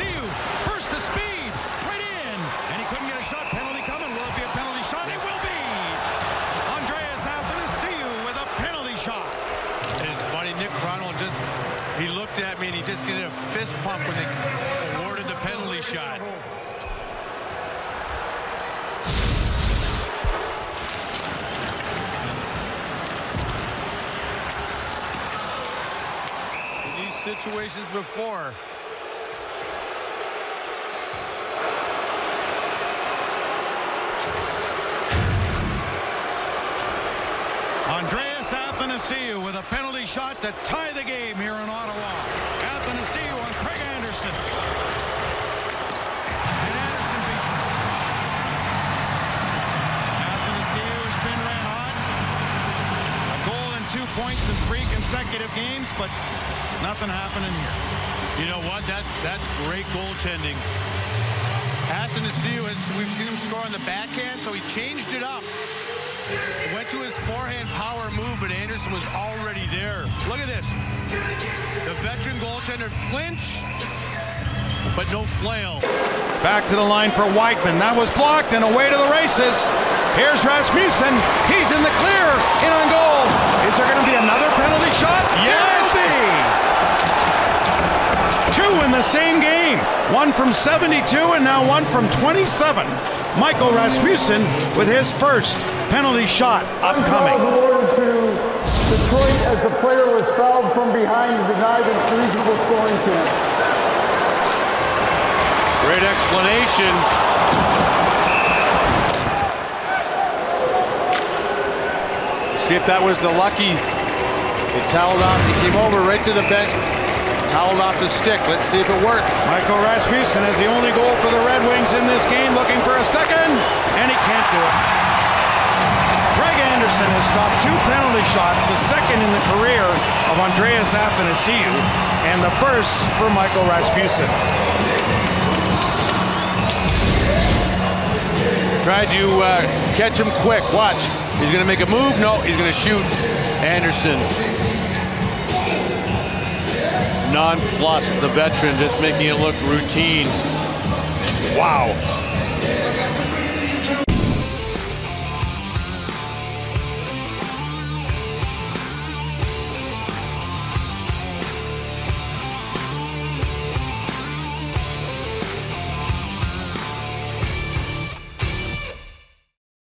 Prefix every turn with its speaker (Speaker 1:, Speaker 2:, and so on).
Speaker 1: Athanasiou, first to speed, right in. And he couldn't get a shot. Penalty coming. Will it be a penalty shot? It will be. Andreas Athanasiou with a penalty shot.
Speaker 2: It's funny, Nick Cronwell just, he looked at me and he just did a fist pump when they awarded the penalty shot. These situations before,
Speaker 1: Andreas Athanasiou with a penalty shot to tie the game here in Ottawa. Athanasiou on Craig Anderson. And Anderson beats him. Athanasiou has been red hot. A goal and two points in three consecutive games, but nothing happening here.
Speaker 2: you know what? That That's great goaltending. Athanasiou, has, we've seen him score on the backhand, so he changed it up. Went to his forehand power move, but Anderson was already there. Look at this. The veteran goaltender flinch, but no flail.
Speaker 1: Back to the line for Whiteman. That was blocked and away to the races. Here's Rasmussen. He's in the clear. In on goal. Is there going to be another penalty shot?
Speaker 2: Yes!
Speaker 1: There will be. Two in the same game. One from 72 and now one from 27. Michael Rasmussen with his first penalty shot upcoming.
Speaker 3: Fouls awarded to Detroit as the player was fouled from behind and denied a reasonable scoring chance.
Speaker 2: Great explanation. See if that was the lucky. He toweled off. He came over right to the bench, toweled off the stick. Let's see if it worked.
Speaker 1: Michael Rasmussen has the only goal for the Red Wings in this game, looking for a second, and he can't do it. Craig Anderson has stopped two penalty shots, the second in the career of Andreas Athanasiou, and the first for Michael Rasmussen.
Speaker 2: Tried to uh, catch him quick. Watch. He's going to make a move. No, he's going to shoot Anderson. Non-plus, the veteran, just making it look routine. Wow.